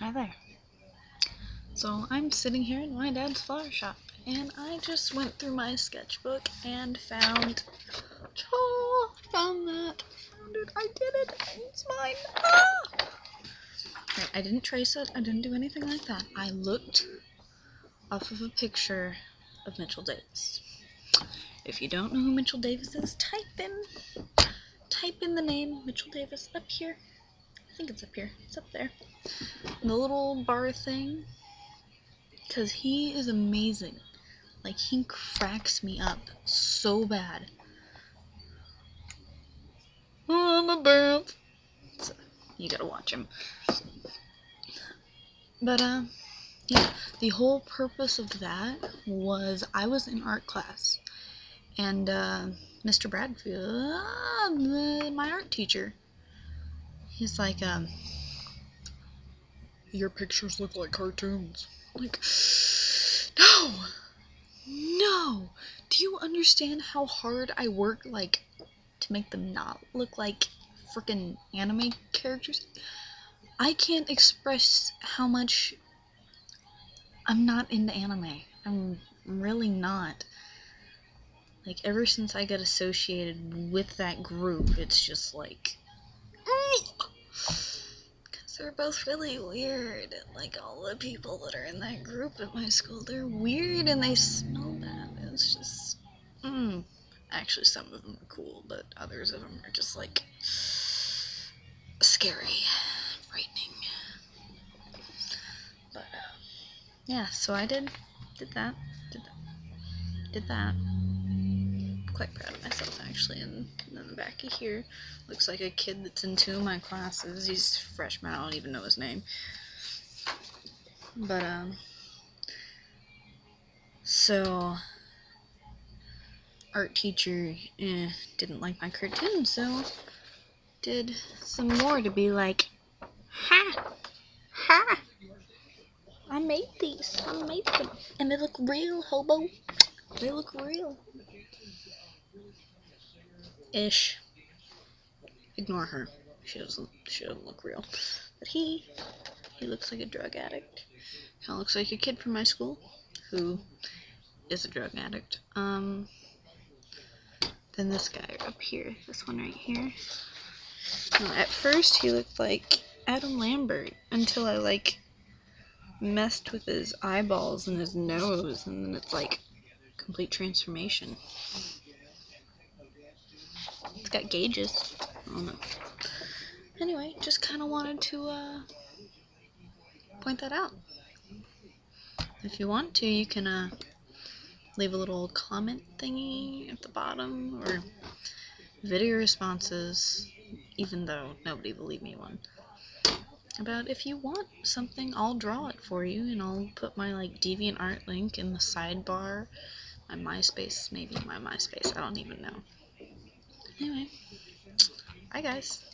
Hi there. So I'm sitting here in my dad's flower shop, and I just went through my sketchbook and found. Oh, found that. Found it. I did it. It's mine. Ah! I didn't trace it. I didn't do anything like that. I looked off of a picture of Mitchell Davis. If you don't know who Mitchell Davis is, type in type in the name Mitchell Davis up here. Think it's up here. It's up there. The little bar thing. Because he is amazing. Like, he cracks me up so bad. Oh, I'm a bamf. So, you gotta watch him. But, uh, yeah, the whole purpose of that was I was in art class. And, uh, Mr. Bradfield, uh, my art teacher, he's like, um, your pictures look like cartoons. Like, no, no. Do you understand how hard I work, like, to make them not look like freaking anime characters? I can't express how much I'm not into anime. I'm really not. Like, ever since I got associated with that group, it's just like. They're both really weird. Like, all the people that are in that group at my school, they're weird and they smell bad. It's just. Mm. Actually, some of them are cool, but others of them are just, like. scary. Frightening. But, uh, yeah, so I did. Did that. Did that. Did that quite proud of myself actually. And then the back of here looks like a kid that's in two of my classes. He's freshman. I don't even know his name. But um, so art teacher eh, didn't like my cartoon, so did some more to be like, ha, ha. I made these. I made them, and they look real, hobo. They look real ish. Ignore her. She doesn't she doesn't look real. But he he looks like a drug addict. Kinda looks like a kid from my school who is a drug addict. Um then this guy up here, this one right here. Now, at first he looked like Adam Lambert until I like messed with his eyeballs and his nose and then it's like complete transformation. It's got gauges. I don't know. Anyway, just kind of wanted to uh, point that out. If you want to, you can uh, leave a little comment thingy at the bottom or video responses, even though nobody will leave me one. About if you want something, I'll draw it for you, and I'll put my like DeviantArt link in the sidebar. My MySpace, maybe my MySpace, I don't even know. Anyway, bye guys.